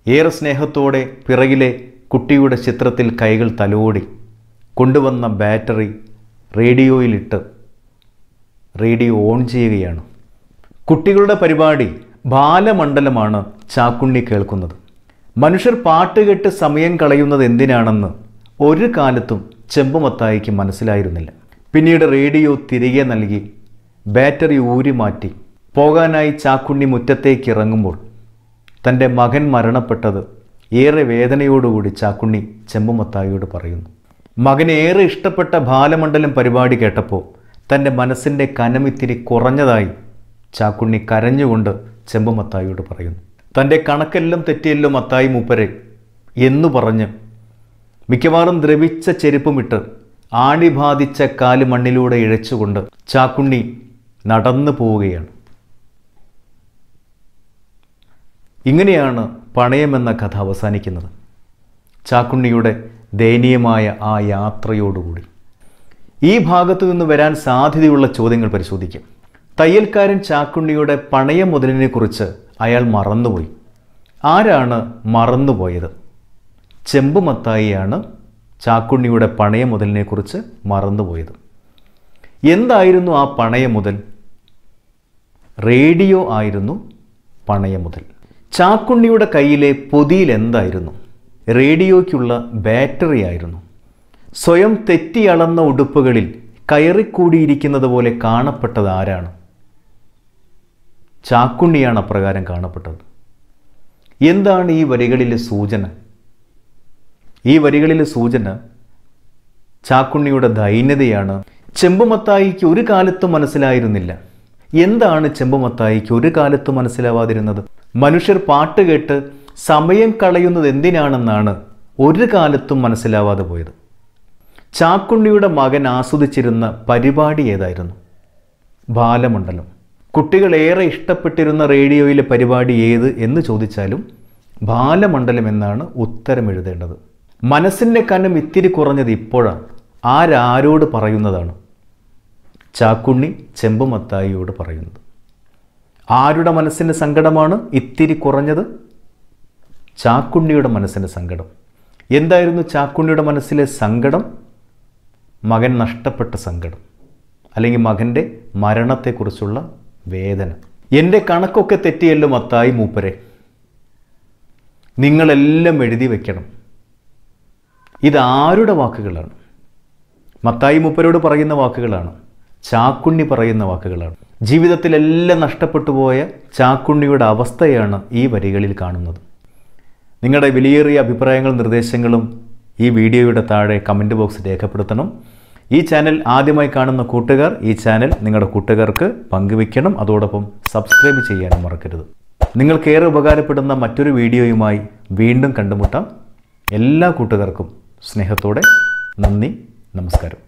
ഏറെ സ്നേഹത്തോടെ പിറകിലെ കുട്ടിയുടെ ചിത്രത്തിൽ കൈകൾ തലോടി. കൊണ്ടുവന്ന ബാറ്ററി റേഡിയോയിലിട്ട് റേഡിയോ ഓൺ ചെയ്യുകയാണ്. കുട്ടികളുടെ പരിപാടി ബാലമണ്ഡലമാണ് ചാക്കുണ്ണി കേൾക്കുന്നത്. മനുഷ്യർ പാട്ട് കേട്ട് സമയം കളയുന്നത് എന്തിനാണെന്ന് ഒരു കാലത്തും ചെമ്പുമത്തായിക്ക് മനസ്സിലായിരുന്നില്ല. പിന്നീട് റേഡിയോ തിരികെ നൽകി ബാറ്ററി ഊരി മാറ്റി. പോകാനായി ചാക്കുണ്ണി മുറ്റത്തേക്ക് ഇറങ്ങുമ്പോൾ തന്റെ മകൻ മരണപ്പെട്ടത് ഏറെ വേദനയോടുകൂടി ചാക്കുണ്ണി ചെമ്പുമത്തായിയോട് പറയുന്നു. മകന് ഏറെ ഇഷ്ടപ്പെട്ട ബാലമണ്ഡലം പരിപാടി കേട്ടപ്പോൾ തന്റെ മനസ്സിന്റെ കനമിത്തിരി കുറഞ്ഞതായി ചാക്കുണ്ണി കരഞ്ഞുകൊണ്ട് ചെമ്പുമത്തായിയോട് പറയുന്നു. തന്റെ കണക്കെല്ലാം തെറ്റിയല്ലോ മത്തായി മൂപ്പരെ എന്നു പറഞ്ഞ് മിക്കവാറും ദ്രവിച്ച ചെരുപ്പുമിട്ട് ആണി ബാധിച്ച കാൽ മണ്ണിലൂടെ ഇഴച്ചുകൊണ്ട് ചാക്കുണ്ണി നടന്നു പോവുകയാണ്. ഇങ്ങനെയാണ് പണയമെന്ന കഥ അവസാനിക്കുന്നത്. ചാക്കുണ്ണിയുടെ ദയനീയമായ ആ യാത്രയോടുകൂടി. ഈ ഭാഗത്തു നിന്ന് വരാൻ സാധ്യതയുള്ള ചോദ്യങ്ങൾ പരിശോധിക്കും. തയ്യൽക്കാരൻ ചാക്കുണ്ണിയുടെ പണയ മുതലിനെക്കുറിച്ച് അയാൾ മറന്നുപോയി. ആരാണ് മറന്നുപോയത്? ചെമ്പുമത്തായിയാണ് ചാക്കുണ്ണിയുടെ പണയ മുതലിനെക്കുറിച്ച് മറന്നുപോയത്. എന്തായിരുന്നു ആ പണയ മുതൽ? റേഡിയോ ആയിരുന്നു പണയ മുതൽ. ചാക്കുണ്ണിയുടെ കയ്യിലെ പൊതിയിൽ എന്തായിരുന്നു? റേഡിയോയ്ക്കുള്ള ബാറ്ററി ആയിരുന്നു സ്വയം തെറ്റിയളന്ന ഉടുപ്പുകളിൽ കയറിക്കൂടിയിരിക്കുന്നത് പോലെ കാണപ്പെട്ടത് ആരാണ്? ചാക്കുണ്ണിയാണ് അപ്രകാരം കാണപ്പെട്ടത്. എന്താണ് ഈ വരികളിലെ സൂചന? ഈ വരികളിലെ സൂചന ചാക്കുണ്ണിയുടെ ദൈന്യതയാണ്. ചെമ്പുമത്തായിക്ക് ഒരു കാലത്തും മനസ്സിലായിരുന്നില്ല. എന്താണ് ചെമ്പുമത്തായിക്ക് ഒരു കാലത്തും മനസ്സിലാവാതിരുന്നത്? മനുഷ്യർ പാട്ട് കേട്ട് സമയം കളയുന്നത് എന്തിനാണെന്നാണ് ഒരു കാലത്തും മനസ്സിലാവാതെ പോയത്. ചാക്കുണ്ണിയുടെ മകൻ ആസ്വദിച്ചിരുന്ന പരിപാടി ഏതായിരുന്നു? ബാലമണ്ഡലം. കുട്ടികളേറെ ഇഷ്ടപ്പെട്ടിരുന്ന റേഡിയോയിലെ പരിപാടി ഏത് എന്ന് ചോദിച്ചാലും ബാലമണ്ഡലം എന്നാണ് ഉത്തരം എഴുതേണ്ടത്. മനസ്സിന്റെ കനം ഇത്തിരി കുറഞ്ഞത് ഇപ്പോഴാണ്. ആരാരോട് പറയുന്നതാണ്? ചാക്കുണ്ണി ചെമ്പുമത്തായിയോട് പറയുന്നത്. ആരുടെ മനസ്സിന്റെ സങ്കടമാണ് ഇത്തിരി കുറഞ്ഞത്? ചാക്കുണ്ണിയുടെ മനസ്സിന്റെ സങ്കടം. എന്തായിരുന്നു ചാക്കുണ്ണിയുടെ മനസ്സിലെ സങ്കടം? മകൻ നഷ്ടപ്പെട്ട സങ്കടം. അല്ലെങ്കിൽ മകന്റെ മരണത്തെക്കുറിച്ചുള്ള വേദന. എന്റെ കണക്കൊക്കെ തെറ്റിയല്ലോ മത്തായി മൂപ്പരെ. നിങ്ങളെല്ലാം എഴുതി വയ്ക്കണം ഇതാരുടെ വാക്കുകളാണ്? മത്തായി മൂപ്പരോട് പറയുന്ന വാക്കുകളാണ്. ചാക്കുണ്ണി പറയുന്ന വാക്കുകളാണ്. ജീവിതത്തിലെല്ലാം നഷ്ടപ്പെട്ടു പോയ ചാക്കുണ്ണിയുടെ അവസ്ഥയാണ് ഈ വരികളിൽ കാണുന്നത്. നിങ്ങളുടെ വിലയേറിയ അഭിപ്രായങ്ങളും നിർദ്ദേശങ്ങളും ഈ വീഡിയോയുടെ താഴെ കമന്റ് ബോക്സ് രേഖപ്പെടുത്തണം. ഈ ചാനൽ ആദ്യമായി കാണുന്ന കൂട്ടുകാർ ഈ ചാനൽ നിങ്ങളുടെ കൂട്ടുകാർക്ക് പങ്കുവെക്കണം അതോടൊപ്പം സബ്സ്ക്രൈബ് ചെയ്യാനും മറക്കരുത്. നിങ്ങൾക്കേറെ ഉപകാരപ്പെടുന്ന മറ്റൊരു വീഡിയോയുമായി വീണ്ടും കണ്ടുമുട്ടാം. എല്ലാ കൂട്ടുകാർക്കും സ്നേഹത്തോടെ നന്ദി നമസ്കാരം.